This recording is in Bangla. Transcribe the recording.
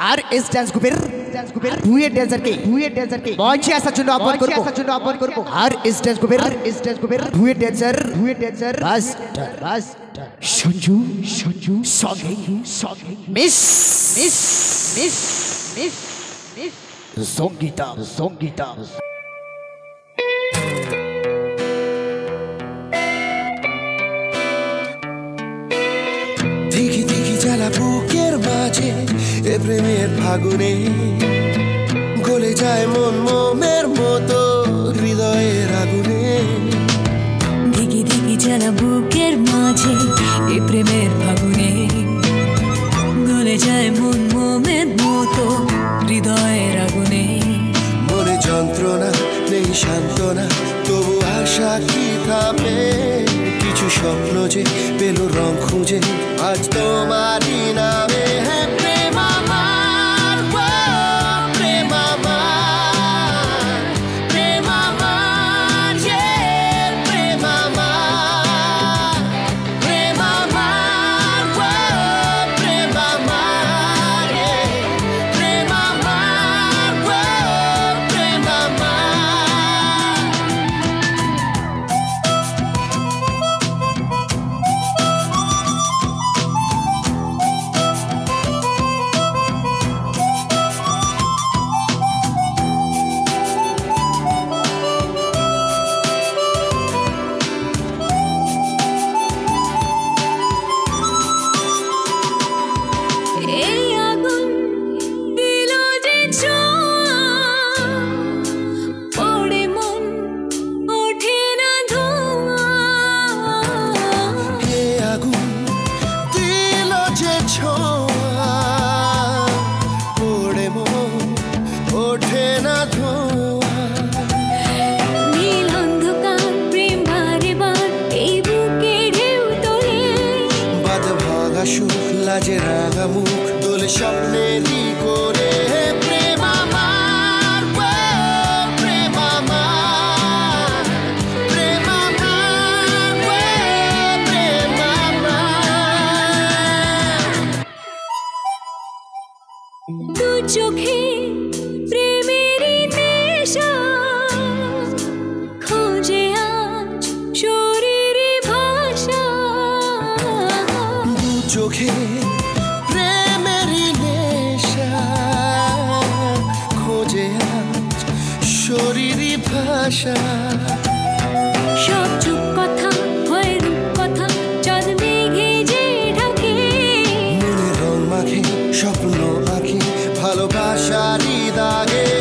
R S dance Gubir dance Gubir हुए डांसर के हुए डांसर के। बहुत ही ऐसा चुनाव अपन करको ऐसा चुनाव अपन करको R S dance Gubir R S dance Gubir हुए डांसर हुए डांसर बस। बस। संजू संजू सॉगी सॉगी मिस। मिस। मिस। मिस। জ্বালা বুকের মাঝে এ প্রেমের ফাগুনে। গলে যায় মন মোমের মতো হৃদয়ের আগুনে। দিগি দিগি জ্বালা বুকের মাঝে এ প্রেমের ফাগুনে। গলে যায় মন মোমের মতো হৃদয়ের আগুনে। মনে যন্ত্রণা নেই সান্ত্বনা তবু আশা কি থামে? কিছু স্বপ্ন যে পেল রং খুঁজে। আজ তোমারই নামে হে সুখ লাজে রাগা মুখ দোলে স্বপ্নেরই করে। চোখে প্রেমের নেশা। খোঁজে আজ শরীর ভাষা। দু চোখে প্রেমের নেশা। খোঁজে আজ শরীর ভাষা। সব চুপ কথা হয় রূপ কথা চাঁদ মেঘে যে ঢাকে। স্বপ্ন আঁকে ভালোবাসারই দাগে